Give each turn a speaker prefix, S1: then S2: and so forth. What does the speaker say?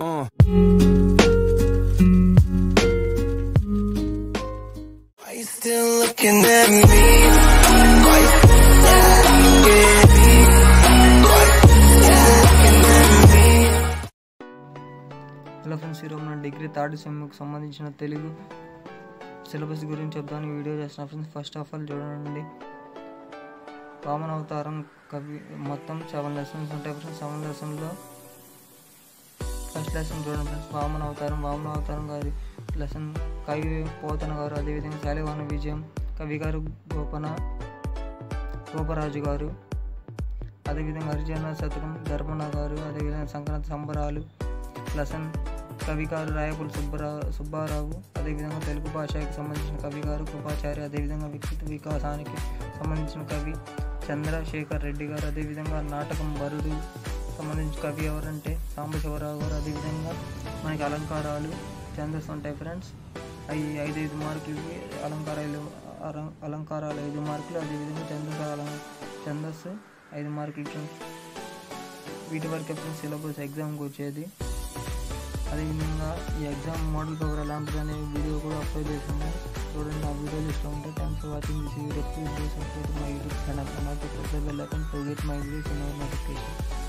S1: Hello friends ఈరోజు మన degree third సెమ్కి సంబంధించిన తెలుగు సిలబస్ గురించి చెప్తాను వీడియో చేస్తున్నా. ఫ్రెండ్స్ ఫస్ట్ ఆఫ్ ఆల్ చూడండి. వామన అవతారం కవి మొత్తం సెవెన్ లెసన్స్ ఉంటాయి. ఫ్రెండ్స్ సెవెన్ లెసన్లో ఫస్ట్ లెసన్ చూడండి ఫ్రెండ్స్ వామన అవతారం వామన అవతారం గారి లెసన్ కవి పోతన గారు అదేవిధంగా శాలివాన విజయం. కవి గారు గోపన గోపరాజు గారు. అదేవిధంగా హరిజన శతకం ధర్మణ గారు. అదేవిధంగా సంక్రాంతి సంబరాలు. లసన్ కవి గారు రాయపుల్ సుబ్బరా సుబ్బారావు. అదేవిధంగా తెలుగు భాషకి సంబంధించిన కవి గారు కృపాచారి అదేవిధంగా వ్యక్తిత్వ వికాసానికి సంబంధించిన కవి చంద్రశేఖర్ రెడ్డి గారు. అదేవిధంగా నాటకం బరుడు సంబంధించిన కవి ఎవరంటే సాంబశివరావు గారు అదేవిధంగా మనకి అలంకారాలు ఛందస్ ఉంటాయి ఫ్రెండ్స్ అవి ఐదు ఐదు మార్కులకి అలంకారాలు అలం- అలంకారాలు ఐదు మార్కులు అదేవిధంగా ఛందస్సు అలం ఛందస్సు ఐదు మార్కులు వీటి వరకు ఫ్రెండ్స్ సిలబస్ ఎగ్జామ్కి వచ్చేది. అదేవిధంగా ఈ ఎగ్జామ్ మోడల్ పేపర్ ఎలాంటిది అనే వీడియో కూడా అప్లోడ్ చేస్తున్నాం చూడండి ఆ వీడియోలు ఇష్టం ఉంటే thanks for watching this video please subscribe my YouTube channel and also press the bell icon to get my videos notification